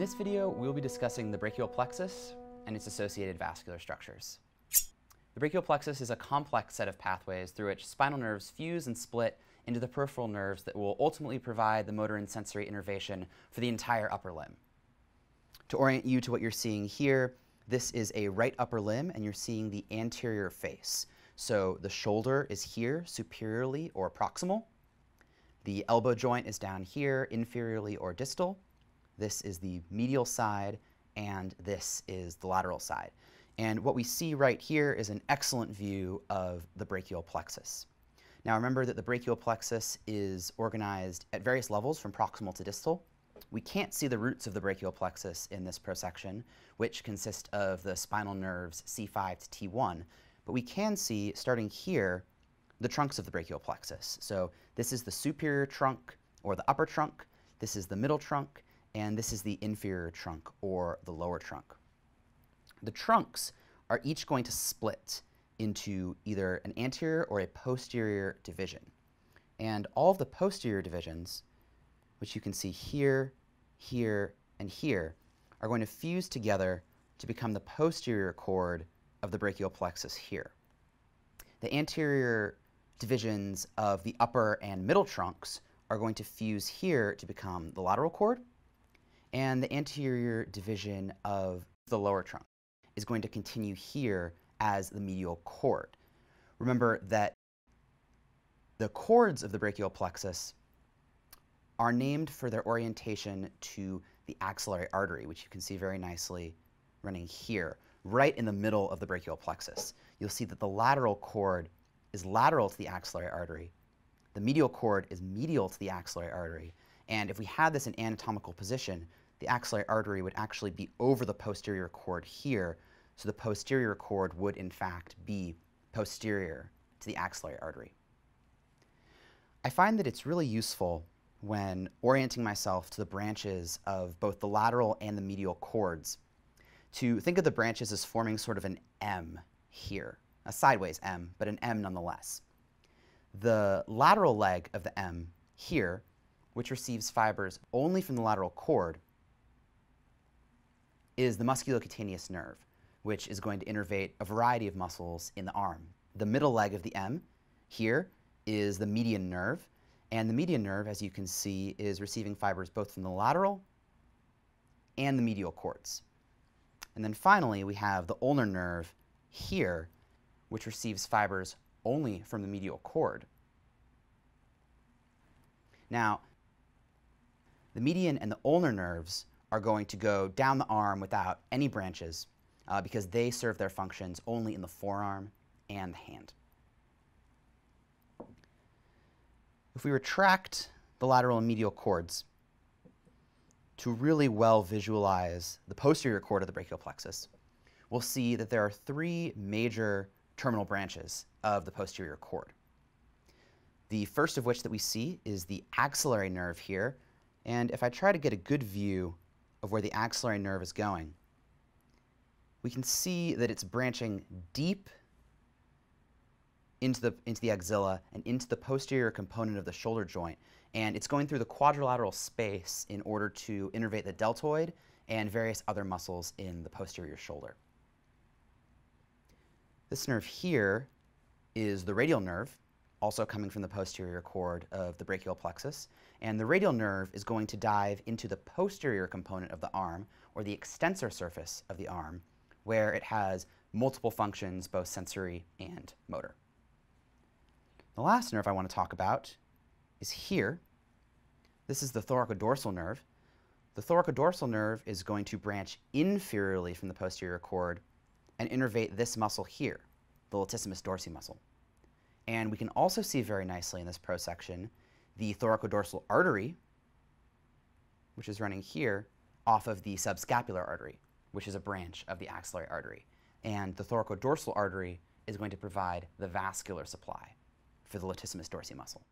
this video, we'll be discussing the brachial plexus and its associated vascular structures. The brachial plexus is a complex set of pathways through which spinal nerves fuse and split into the peripheral nerves that will ultimately provide the motor and sensory innervation for the entire upper limb. To orient you to what you're seeing here, this is a right upper limb and you're seeing the anterior face. So the shoulder is here, superiorly or proximal. The elbow joint is down here, inferiorly or distal. This is the medial side, and this is the lateral side. And what we see right here is an excellent view of the brachial plexus. Now remember that the brachial plexus is organized at various levels from proximal to distal. We can't see the roots of the brachial plexus in this prosection, which consist of the spinal nerves C5 to T1, but we can see, starting here, the trunks of the brachial plexus. So this is the superior trunk, or the upper trunk, this is the middle trunk, and this is the inferior trunk, or the lower trunk. The trunks are each going to split into either an anterior or a posterior division. And all of the posterior divisions, which you can see here, here, and here, are going to fuse together to become the posterior cord of the brachial plexus here. The anterior divisions of the upper and middle trunks are going to fuse here to become the lateral cord, and the anterior division of the lower trunk is going to continue here as the medial cord. Remember that the cords of the brachial plexus are named for their orientation to the axillary artery, which you can see very nicely running here, right in the middle of the brachial plexus. You'll see that the lateral cord is lateral to the axillary artery, the medial cord is medial to the axillary artery, and if we had this in anatomical position, the axillary artery would actually be over the posterior cord here, so the posterior cord would in fact be posterior to the axillary artery. I find that it's really useful when orienting myself to the branches of both the lateral and the medial cords to think of the branches as forming sort of an M here, a sideways M, but an M nonetheless. The lateral leg of the M here, which receives fibers only from the lateral cord, is the musculocutaneous nerve, which is going to innervate a variety of muscles in the arm. The middle leg of the M here is the median nerve, and the median nerve, as you can see, is receiving fibers both from the lateral and the medial cords. And then finally, we have the ulnar nerve here, which receives fibers only from the medial cord. Now, the median and the ulnar nerves are going to go down the arm without any branches uh, because they serve their functions only in the forearm and the hand. If we retract the lateral and medial cords to really well visualize the posterior cord of the brachial plexus, we'll see that there are three major terminal branches of the posterior cord. The first of which that we see is the axillary nerve here, and if I try to get a good view of where the axillary nerve is going, we can see that it's branching deep into the, into the axilla and into the posterior component of the shoulder joint. And it's going through the quadrilateral space in order to innervate the deltoid and various other muscles in the posterior shoulder. This nerve here is the radial nerve, also coming from the posterior cord of the brachial plexus. And the radial nerve is going to dive into the posterior component of the arm, or the extensor surface of the arm, where it has multiple functions, both sensory and motor. The last nerve I want to talk about is here. This is the thoracodorsal nerve. The thoracodorsal nerve is going to branch inferiorly from the posterior cord and innervate this muscle here, the latissimus dorsi muscle. And we can also see very nicely in this prosection the thoracodorsal artery, which is running here, off of the subscapular artery, which is a branch of the axillary artery. And the thoracodorsal artery is going to provide the vascular supply for the latissimus dorsi muscle.